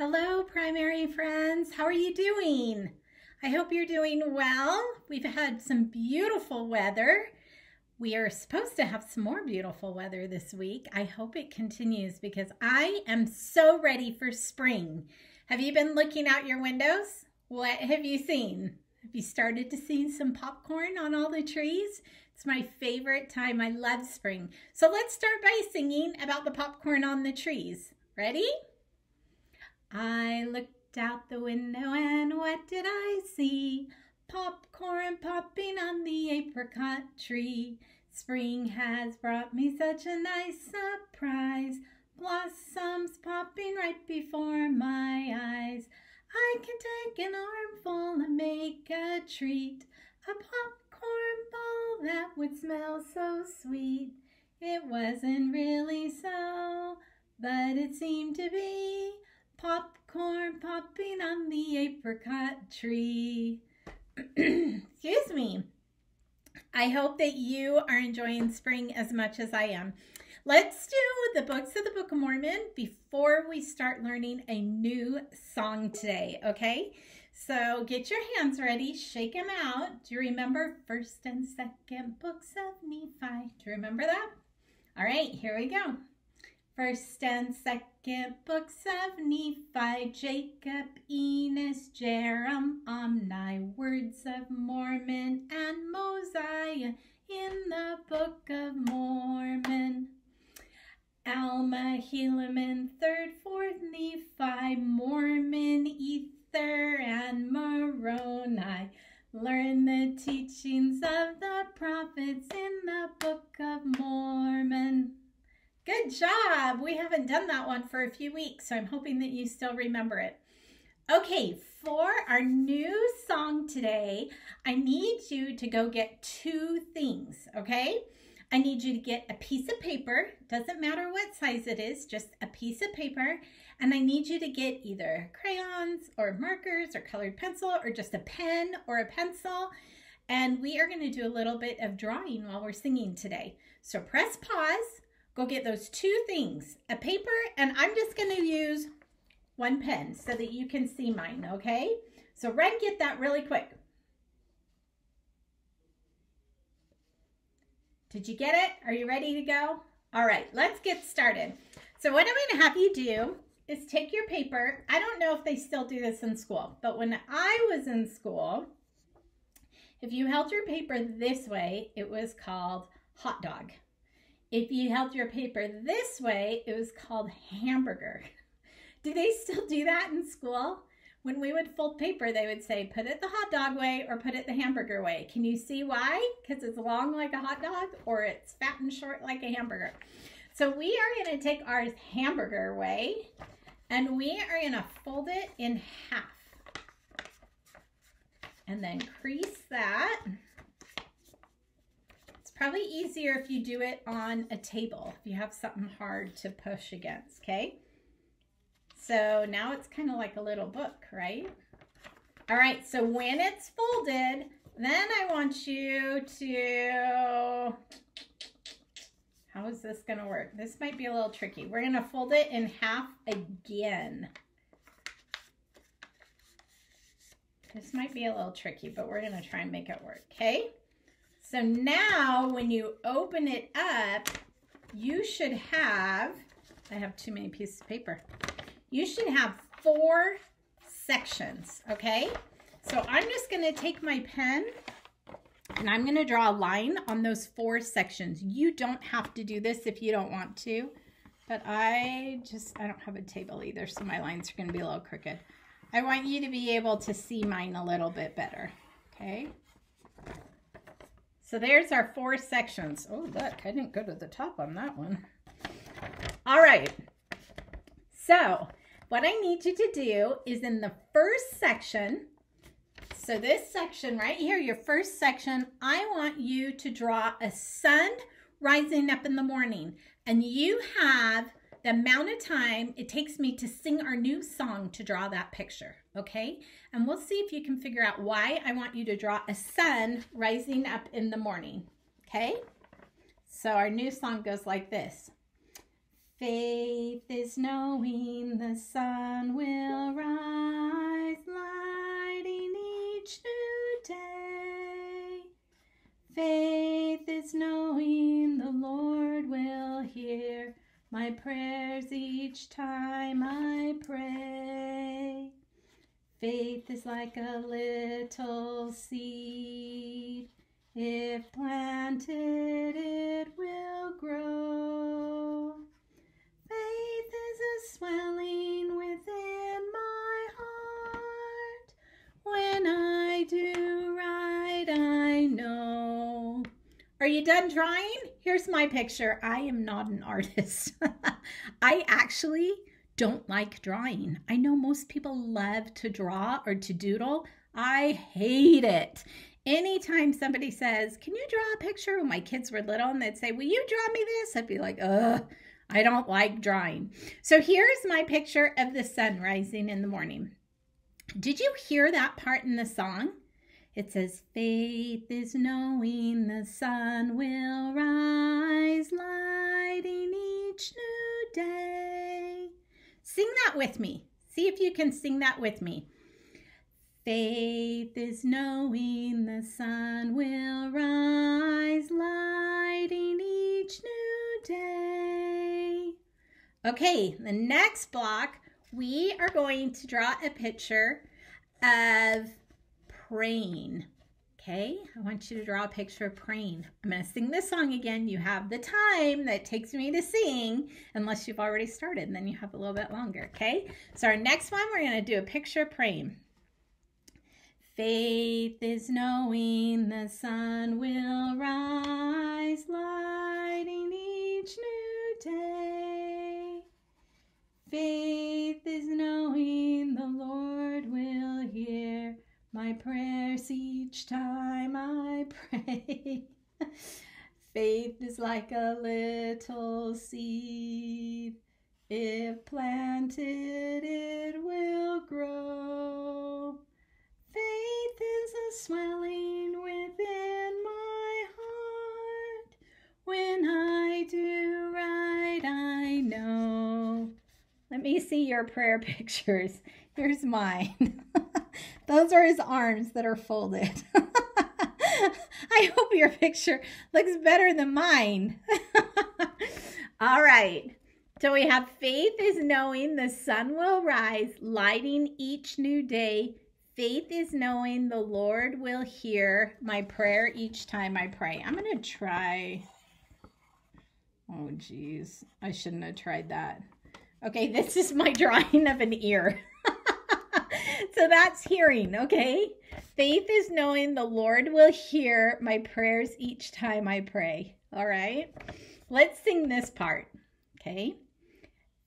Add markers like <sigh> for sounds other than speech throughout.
Hello, primary friends. How are you doing? I hope you're doing well. We've had some beautiful weather. We are supposed to have some more beautiful weather this week. I hope it continues because I am so ready for spring. Have you been looking out your windows? What have you seen? Have you started to see some popcorn on all the trees? It's my favorite time. I love spring. So let's start by singing about the popcorn on the trees. Ready? I looked out the window and what did I see? Popcorn popping on the apricot tree. Spring has brought me such a nice surprise. Blossoms popping right before my eyes. I can take an armful and make a treat. A popcorn ball that would smell so sweet. It wasn't really so, but it seemed to be. Popcorn popping on the apricot tree. <clears throat> Excuse me. I hope that you are enjoying spring as much as I am. Let's do the books of the Book of Mormon before we start learning a new song today, okay? So get your hands ready, shake them out. Do you remember first and second books of Nephi? Do you remember that? All right, here we go. First and second books of Nephi, Jacob, Enos, Jarom, Omni, words of Mormon, and Mosiah in the Book of Mormon. Alma, Helaman, third, fourth, Nephi, Mormon, Ether, and Moroni. Learn the teachings of the prophets in the Book of Mormon. Good job. We haven't done that one for a few weeks, so I'm hoping that you still remember it. Okay, for our new song today, I need you to go get two things, okay? I need you to get a piece of paper, doesn't matter what size it is, just a piece of paper, and I need you to get either crayons or markers or colored pencil or just a pen or a pencil, and we are going to do a little bit of drawing while we're singing today. So press pause, go get those two things, a paper, and I'm just going to use one pen so that you can see mine, okay? So run get that really quick. Did you get it? Are you ready to go? All right, let's get started. So what I'm going to have you do is take your paper. I don't know if they still do this in school, but when I was in school, if you held your paper this way, it was called hot dog. If you held your paper this way, it was called hamburger. <laughs> Do they still do that in school? When we would fold paper, they would say, put it the hot dog way or put it the hamburger way. Can you see why? Because it's long like a hot dog or it's fat and short like a hamburger. So we are going to take ours hamburger way and we are going to fold it in half. And then crease that probably easier if you do it on a table, if you have something hard to push against, okay? So now it's kind of like a little book, right? All right, so when it's folded, then I want you to, how is this gonna work? This might be a little tricky. We're gonna fold it in half again. This might be a little tricky, but we're gonna try and make it work, okay? So now when you open it up, you should have, I have too many pieces of paper. You should have four sections, okay? So I'm just gonna take my pen and I'm gonna draw a line on those four sections. You don't have to do this if you don't want to, but I just, I don't have a table either, so my lines are gonna be a little crooked. I want you to be able to see mine a little bit better, okay? So there's our four sections. Oh, look, I didn't go to the top on that one. All right. So what I need you to do is in the first section, so this section right here, your first section, I want you to draw a sun rising up in the morning. And you have the amount of time it takes me to sing our new song to draw that picture, okay? And we'll see if you can figure out why I want you to draw a sun rising up in the morning, okay? So our new song goes like this. Faith is knowing the sun will rise, lighting each new day. Faith is knowing my prayers each time I pray. Faith is like a little seed. If planted, it will grow. Faith is a swelling within my heart. When I do right, I know. Are you done drawing? Here's my picture. I am not an artist. <laughs> I actually don't like drawing. I know most people love to draw or to doodle. I hate it. Anytime somebody says, Can you draw a picture? When my kids were little and they'd say, Will you draw me this? I'd be like, Ugh, I don't like drawing. So here's my picture of the sun rising in the morning. Did you hear that part in the song? It says, Faith is knowing the sun will rise, lighting each new day. Sing that with me. See if you can sing that with me. Faith is knowing the sun will rise, lighting each new day. Okay, the next block, we are going to draw a picture of praying. Okay, I want you to draw a picture of praying. I'm going to sing this song again. You have the time that takes me to sing, unless you've already started, and then you have a little bit longer. Okay, so our next one, we're going to do a picture of praying. Faith is knowing the sun will rise, lighting each new day. Faith is knowing the Lord my prayers each time I pray. <laughs> Faith is like a little seed. If planted, it will grow. Faith is a swelling within my heart. When I do right, I know. Let me see your prayer <laughs> pictures. Here's mine. <laughs> Those are his arms that are folded. <laughs> I hope your picture looks better than mine. <laughs> All right. So we have faith is knowing the sun will rise, lighting each new day. Faith is knowing the Lord will hear my prayer each time I pray. I'm going to try. Oh, geez. I shouldn't have tried that. Okay, <laughs> this is my drawing of an ear. So that's hearing, okay? Faith is knowing the Lord will hear my prayers each time I pray. All right? Let's sing this part, okay?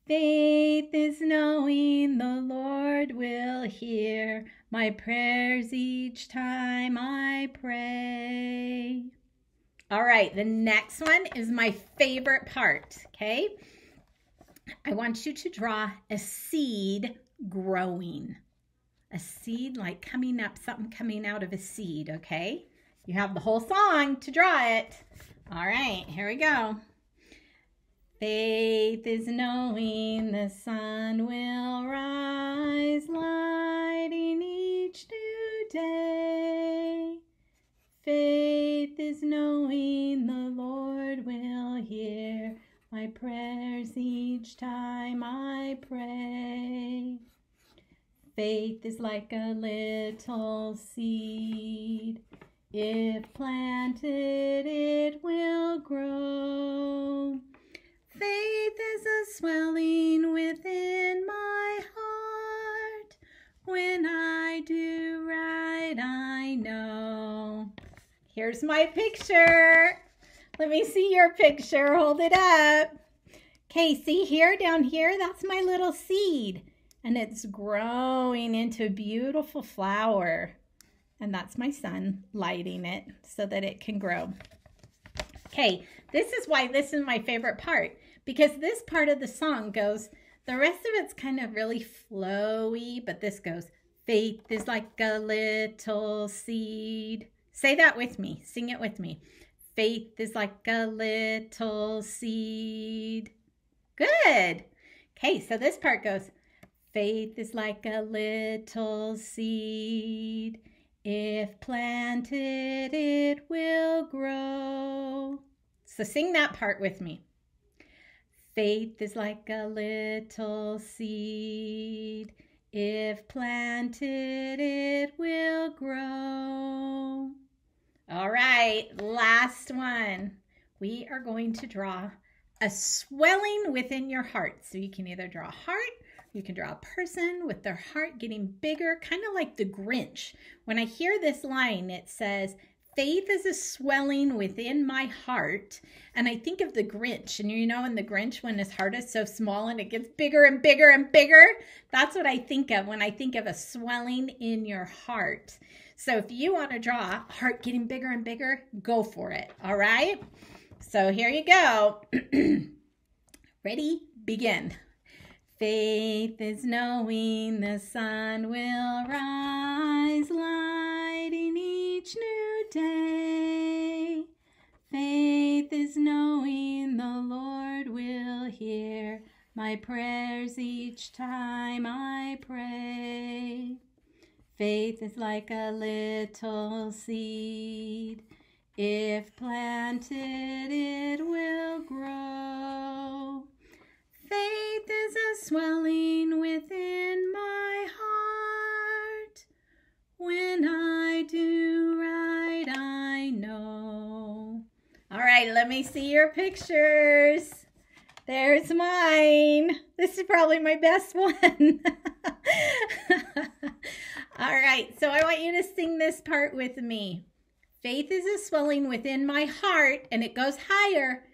Faith is knowing the Lord will hear my prayers each time I pray. All right, the next one is my favorite part, okay? I want you to draw a seed growing a seed like coming up, something coming out of a seed, okay? You have the whole song to draw it. All right, here we go. Faith is knowing the sun will rise, lighting each new day. Faith is knowing the Lord will hear my prayers each time I pray. Faith is like a little seed. If planted, it will grow. Faith is a swelling within my heart. When I do right, I know. Here's my picture. Let me see your picture. Hold it up. Okay, see here, down here, that's my little seed and it's growing into a beautiful flower. And that's my sun lighting it so that it can grow. Okay, this is why this is my favorite part because this part of the song goes, the rest of it's kind of really flowy, but this goes, faith is like a little seed. Say that with me. Sing it with me. Faith is like a little seed. Good. Okay, so this part goes, Faith is like a little seed. If planted, it will grow. So sing that part with me. Faith is like a little seed. If planted, it will grow. All right, last one. We are going to draw a swelling within your heart. So you can either draw a heart, you can draw a person with their heart getting bigger, kind of like the Grinch. When I hear this line, it says, faith is a swelling within my heart. And I think of the Grinch. And you know, in the Grinch, when his heart is so small and it gets bigger and bigger and bigger, that's what I think of when I think of a swelling in your heart. So if you want to draw heart getting bigger and bigger, go for it. All right. So here you go. <clears throat> Ready? Begin. Faith is knowing the sun will rise, lighting each new day. Faith is knowing the Lord will hear my prayers each time I pray. Faith is like a little seed. If planted, it will grow. Faith is a swelling within my heart. When I do right, I know. All right, let me see your pictures. There's mine. This is probably my best <laughs> one. All right, so I want you to sing this part with me. Faith is a swelling within my heart, and it goes higher.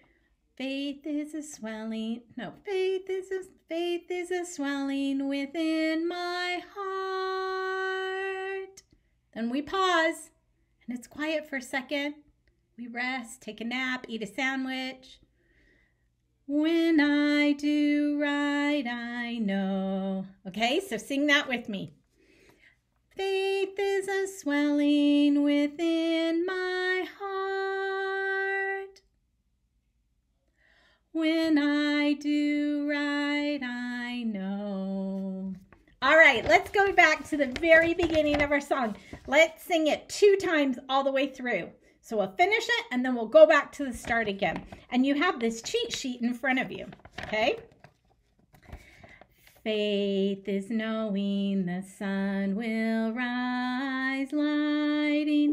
Faith is a swelling. No, faith is a faith is a swelling within my heart. Then we pause, and it's quiet for a second. We rest, take a nap, eat a sandwich. When I do right, I know. Okay, so sing that with me. Faith is a swelling within my heart. When I do right, I know. All right, let's go back to the very beginning of our song. Let's sing it two times all the way through. So we'll finish it and then we'll go back to the start again. And you have this cheat sheet in front of you, okay? Faith is knowing the sun will rise, lighting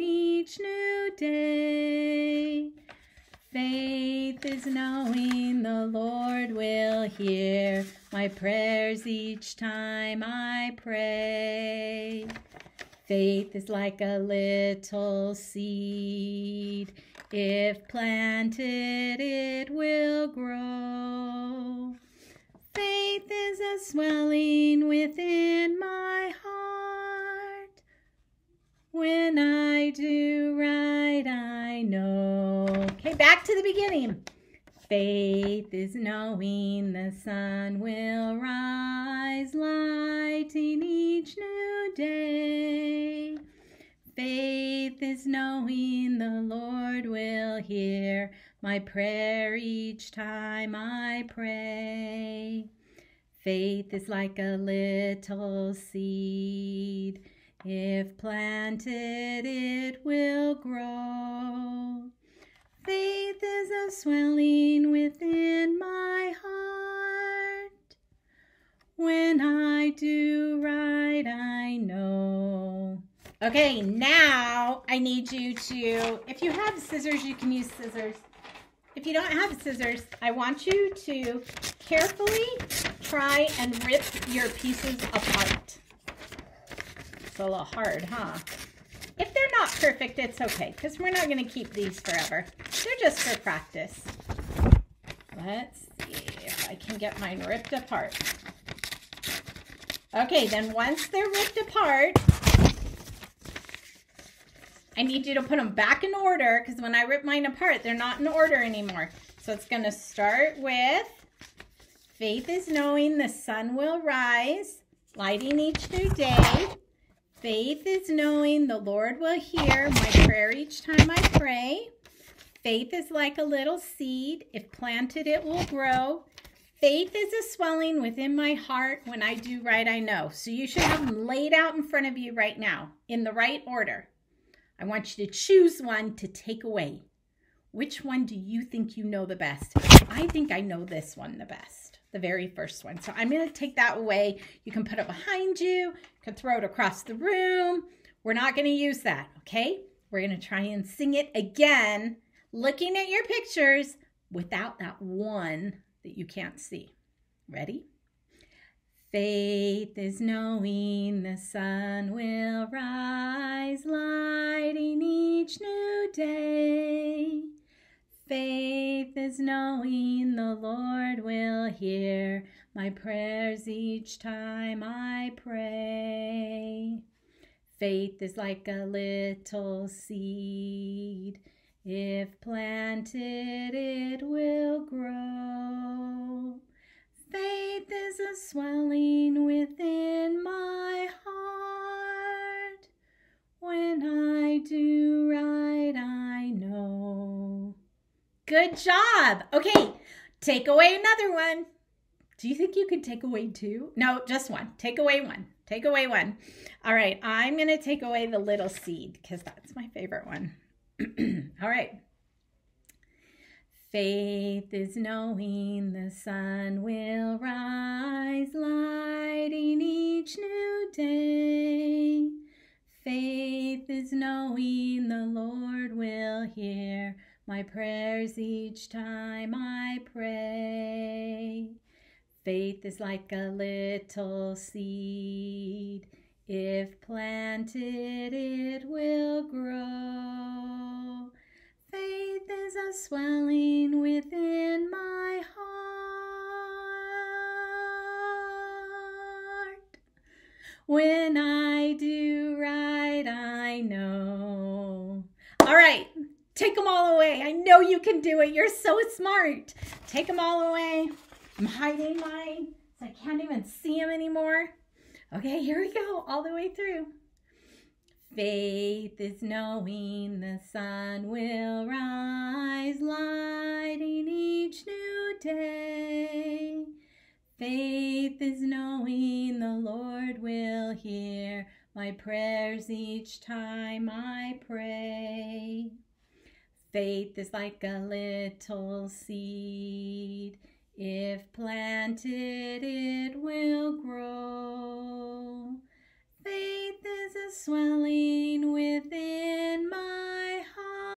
is knowing the Lord will hear my prayers each time I pray. Faith is like a little seed. If planted, it will grow. Faith is a swelling within my heart. When I do right, I know. Okay, back to the beginning. Faith is knowing the sun will rise, lighting each new day. Faith is knowing the Lord will hear my prayer each time I pray. Faith is like a little seed. If planted, it will grow. Faith is a swelling within my heart. When I do right, I know. Okay, now I need you to, if you have scissors, you can use scissors. If you don't have scissors, I want you to carefully try and rip your pieces apart. It's a little hard, huh? If they're not perfect, it's okay, because we're not going to keep these forever. They're just for practice. Let's see if I can get mine ripped apart. Okay, then once they're ripped apart, I need you to put them back in order because when I rip mine apart, they're not in order anymore. So it's going to start with faith is knowing the sun will rise, lighting each new day. Faith is knowing the Lord will hear my prayer each time I pray. Faith is like a little seed. If planted, it will grow. Faith is a swelling within my heart. When I do right, I know. So you should have them laid out in front of you right now in the right order. I want you to choose one to take away. Which one do you think you know the best? I think I know this one the best, the very first one. So I'm going to take that away. You can put it behind you, you can throw it across the room. We're not going to use that, okay? We're going to try and sing it again, looking at your pictures without that one that you can't see. Ready? Faith is knowing the sun will rise, lighting each new day. Faith is knowing the Lord will hear my prayers each time I pray. Faith is like a little seed. If planted, it will grow. Faith is a swelling within my heart. When I do right, I know. Good job. Okay, take away another one. Do you think you could take away two? No, just one. Take away one. Take away one. All right, I'm going to take away the little seed because that's my favorite one. <clears throat> All right. Faith is knowing the sun will rise, lighting each new day. Faith is knowing the Lord will hear my prayers each time I pray. Faith is like a little seed. If planted, it will grow. Faith is a swelling within my heart. When I do right, I know. All right, take them all away. I know you can do it. You're so smart. Take them all away. I'm hiding mine so I can't even see them anymore. Okay, here we go, all the way through. Faith is knowing the sun will rise, lighting each new day. Faith is knowing the Lord will hear my prayers each time I pray. Faith is like a little seed. If planted, it will grow. Faith is a swelling within my